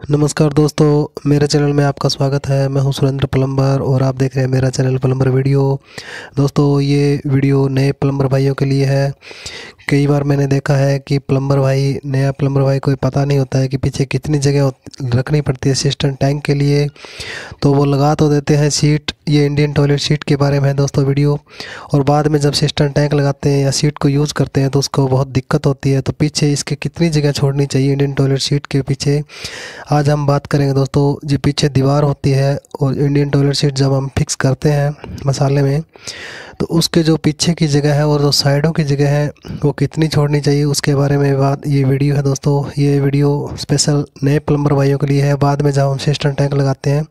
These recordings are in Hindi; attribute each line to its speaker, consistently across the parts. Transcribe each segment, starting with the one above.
Speaker 1: नमस्कार दोस्तों, मेरे चैनल में आपका स्वागत है। मैं हूँ सुरेंद्र प्लम्बर और आप देख रहे हैं मेरा चैनल प्लम्बर वीडियो। दोस्तों, ये वीडियो नए प्लम्बर भाइयों के लिए है कई बार मैंने देखा है कि प्लम्बर भाई, नया प्लम्बर भाई कोई पता नहीं होता है कि पीछे कितनी जगह रखनी पड़ती है सिस्टम टैंक के लिए। तो वो लगा तो देते हैं सीट ये इंडियन टॉयलेट सीट के बारे में है दोस्तों वीडियो और बाद में जब सिस्टम टैंक लगाते हैं या सीट को यूज़ करते हैं तो उसको बहुत दिक्कत होती है। तो पीछे इसके कितनी जगह छोड़नी चाहिए इंडियन टॉयलेट सीट के पीछे? आज हम बात करेंगे दोस्तों, जो पीछे दीवार होती है और इंडियन टॉयलेट सीट जब हम फिक्स करते हैं मसाले में तो उसके जो पीछे की जगह है और जो साइडों की जगह है, वो कितनी छोड़नी चाहिए, उसके बारे में बात ये वीडियो है दोस्तों। ये वीडियो स्पेशल नए प्लम्बर भाइयों के लिए है। बाद में जब हम सिस्टम टैंक लगाते हैं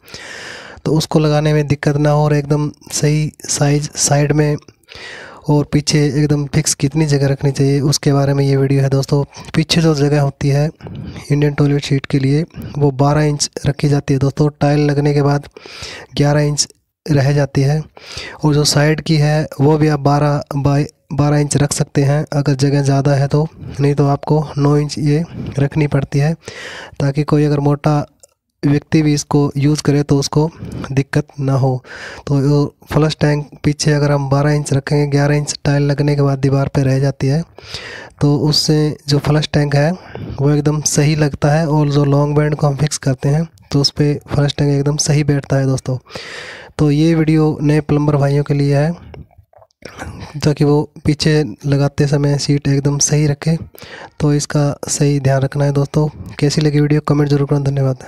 Speaker 1: तो उसको लगाने में दिक्कत ना हो और एकदम सही साइज़ साइड में और पीछे एकदम फिक्स कितनी जगह रखनी चाहिए, उसके बारे में ये वीडियो है दोस्तों। पीछे जो जगह होती है इंडियन टॉयलेट शीट के लिए, वो 12 इंच रखी जाती है दोस्तों। टाइल लगने के बाद 11 इंच रह जाती है और जो साइड की है, वो भी आप बारह बाई बारह इंच रख सकते हैं। अगर जगह ज़्यादा है तो नहीं तो आपको नौ इंच ये रखनी पड़ती है, ताकि कोई अगर मोटा व्यक्ति भी इसको यूज़ करे तो उसको दिक्कत ना हो। तो फ्लश टैंक पीछे अगर हम 12 इंच रखेंगे 11 इंच टाइल लगने के बाद दीवार पे रह जाती है तो उससे जो फ्लश टैंक है, वो एकदम सही लगता है और जो लॉन्ग बैंड को हम फिक्स करते हैं तो उस पर फ्लश टैंक एकदम सही बैठता है दोस्तों। तो ये वीडियो नए प्लम्बर भाइयों के लिए है, ताकि वो पीछे लगाते समय सीट एकदम सही रखे। तो इसका सही ध्यान रखना है दोस्तों। कैसी लगी वीडियो, कमेंट ज़रूर करना। धन्यवाद।